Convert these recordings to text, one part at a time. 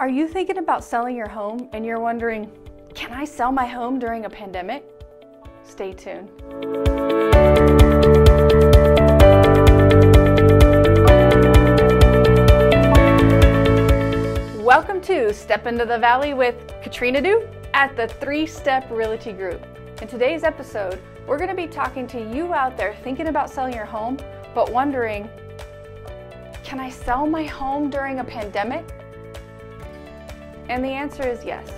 Are you thinking about selling your home and you're wondering, can I sell my home during a pandemic? Stay tuned. Welcome to Step Into the Valley with Katrina Dew at the Three Step Realty Group. In today's episode, we're going to be talking to you out there thinking about selling your home, but wondering, can I sell my home during a pandemic? And the answer is yes.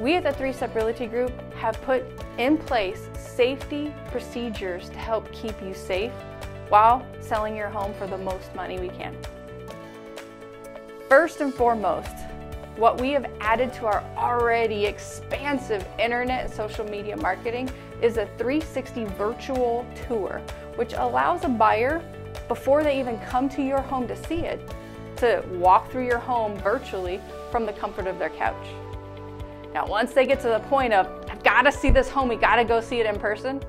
We at the Three Step Realty Group have put in place safety procedures to help keep you safe while selling your home for the most money we can. First and foremost, what we have added to our already expansive internet and social media marketing is a 360 virtual tour, which allows a buyer, before they even come to your home to see it, to walk through your home virtually from the comfort of their couch. Now, once they get to the point of, I've got to see this home, we got to go see it in person,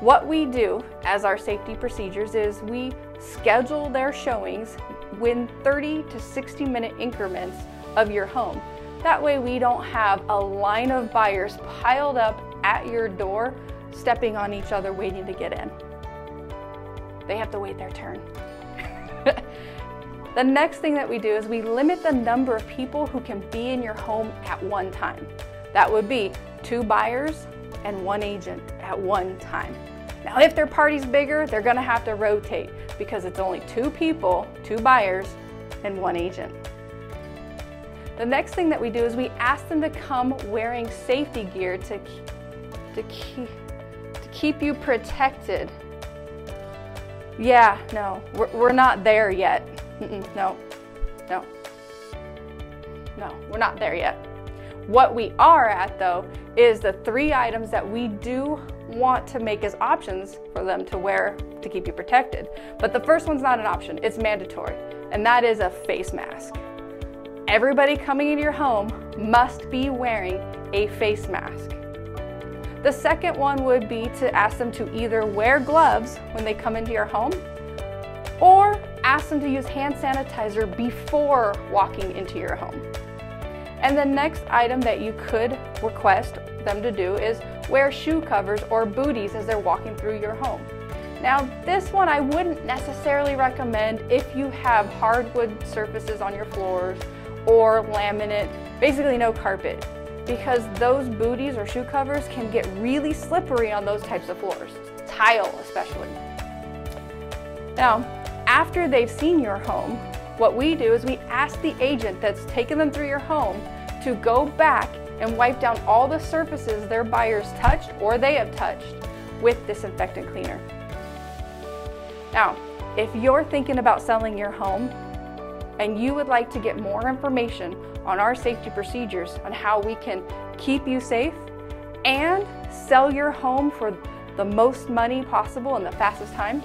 what we do as our safety procedures is we schedule their showings within 30 to 60 minute increments of your home. That way we don't have a line of buyers piled up at your door, stepping on each other waiting to get in. They have to wait their turn. The next thing that we do is we limit the number of people who can be in your home at one time. That would be two buyers and one agent at one time. Now, if their party's bigger, they're gonna have to rotate because it's only two people, two buyers, and one agent. The next thing that we do is we ask them to come wearing safety gear to, to, keep, to keep you protected. Yeah, no, we're, we're not there yet. Mm-mm, no, no, no, we're not there yet. What we are at though is the three items that we do want to make as options for them to wear to keep you protected. But the first one's not an option, it's mandatory, and that is a face mask. Everybody coming into your home must be wearing a face mask. The second one would be to ask them to either wear gloves when they come into your home or ask them to use hand sanitizer before walking into your home. And the next item that you could request them to do is wear shoe covers or booties as they're walking through your home. Now, this one I wouldn't necessarily recommend if you have hardwood surfaces on your floors or laminate, basically no carpet, because those booties or shoe covers can get really slippery on those types of floors, tile especially. Now, after they've seen your home, what we do is we ask the agent that's taken them through your home to go back and wipe down all the surfaces their buyers touched or they have touched with disinfectant cleaner. Now, if you're thinking about selling your home and you would like to get more information on our safety procedures on how we can keep you safe and sell your home for the most money possible in the fastest time,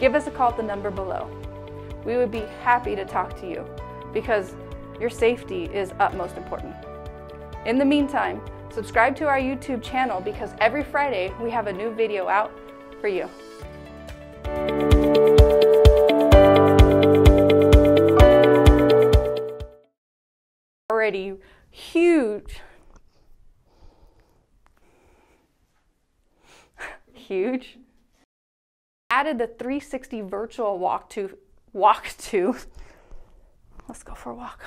give us a call at the number below. We would be happy to talk to you because your safety is utmost important. In the meantime, subscribe to our YouTube channel because every Friday we have a new video out for you. Already huge, huge added the 360 virtual walk to walk to. Let's go for a walk.